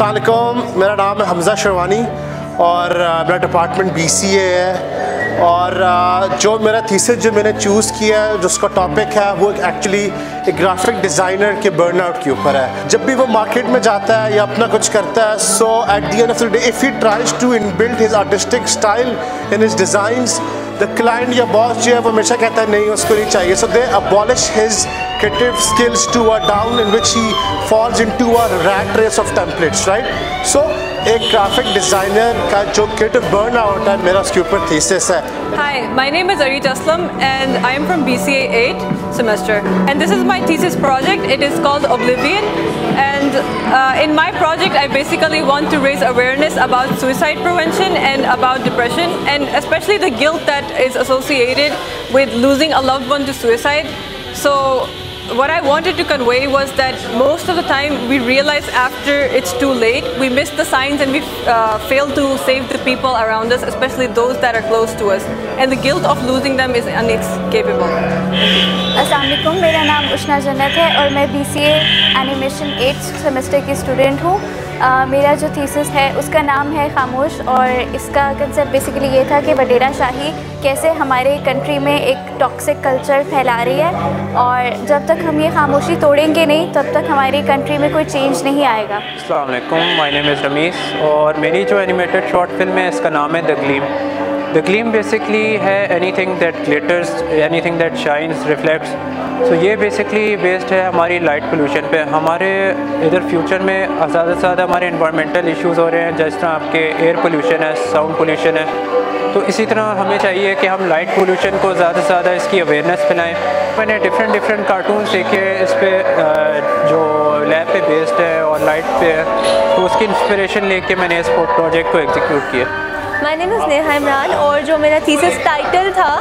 अलकुम मेरा नाम है हमज़ा शरवानी और मेरा डिपार्टमेंट बी सी ए है और जो मेरा थीसिस जो मैंने चूज़ किया है जिसका टॉपिक है, वो एक्चुअली एक ग्राफिक डिज़ाइनर के बर्नआउट के ऊपर है। जब भी वो मार्केट में जाता है या अपना कुछ करता है so at the end of the day if he tries to in build his artistic style in his designs the client या बॉस जो है, वो हमेशा कहता है, नहीं, उसको नहीं चाहिए। So they abolish his creative skills to a down in which he falls into a rat race of templates right so एक ग्राफिक डिज़ाइनर का जो क्रिएटिव बर्न आउट है मेरा उसके ऊपर थीसिस है Hi, my name is Arit Aslam and I am from BCA 8 semester and this is my thesis project. It is called Oblivion and uh, in my project I basically want to raise awareness about suicide prevention and about depression and especially the guilt that is associated with losing a loved one to suicide. So what I wanted to convey was that most of the time we realize after it's too late, we miss the signs and we uh, fail to save the people around us, especially those that are close to us. And the guilt of losing them is inescapable. Aslam मेरा नाम उष्णा जन्नत है और मैं B C animation eighth semester की student हूँ मेरा जो थीसिस है, उसका नाम है खामोश और इसका कंसेप्ट बेसिकली ये था कि वडेरा शाही कैसे हमारे कंट्री में एक टॉक्सिक कल्चर फैला रही है और जब तक हम ये खामोशी तोड़ेंगे नहीं, तब तक हमारी कंट्री में कोई चेंज नहीं आएगा। अल्लाम माय नेम इज़ रमीस और मेरी जो एनिमेटेड शॉर्ट फ़िल्म है, इसका नाम है the gleam the gleam basically है anything that anything that shines reflects so ये बेसिकली बेस्ड है हमारी लाइट पोल्यूशन पे। हमारे इधर फ्यूचर में ज़्यादा से ज़्यादा हमारे इन्वामेंटल इश्यूज़ हो रहे हैं, जिस तरह आपके एयर पोल्यूशन है साउंड पोल्यूशन है। तो इसी तरह हमें चाहिए कि हम लाइट पोल्यूशन को ज़्यादा से ज़्यादा इसकी अवेयरनेस फैलाएँ मैंने डिफरेंट डिफरेंट कार्टून देखे इस पर जो लैब पे बेस्ड है और लाइट पे है। तो उसकी इंस्पिरेशन लेके मैंने इस प्रोजेक्ट को एग्जीक्यूट किया। My name is Neha Imran और जो मेरा थीसिस टाइटल था,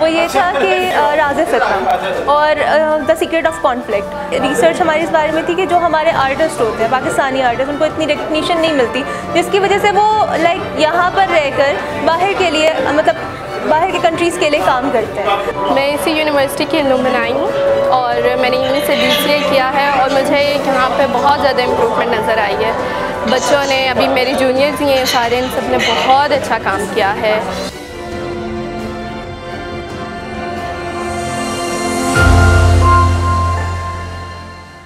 वो ये था कि राज फितना और the secret of conflict research हमारी इस बारे में थी कि जो हमारे आर्टिस्ट होते हैं, पाकिस्तानी आर्टिस्ट उनको इतनी रिकग्निशन नहीं मिलती, जिसकी वजह से वो लाइक यहाँ पर रहकर बाहर के लिए मतलब बाहर के कंट्रीज़ के लिए काम करते हैं। मैं इसी यूनिवर्सिटी की लुमनाई हूँ और मैंने यहीं से बी किया है और मुझे यहाँ पे बहुत ज़्यादा इम्प्रूवमेंट नज़र आई है। बच्चों ने, अभी मेरी जूनियर्स ही हैं सारे इन सबने बहुत अच्छा काम किया है।